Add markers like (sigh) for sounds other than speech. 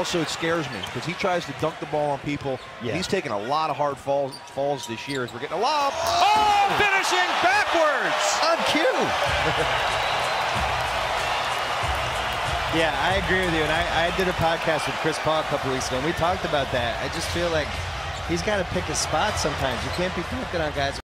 also it scares me because he tries to dunk the ball on people. Yeah. He's taking a lot of hard falls, falls this year as we're getting a lob. Oh, finishing backwards. On cue. (laughs) yeah, I agree with you. And I, I did a podcast with Chris Paul a couple weeks ago, and we talked about that. I just feel like he's got to pick a spot sometimes. You can't be dunking on guys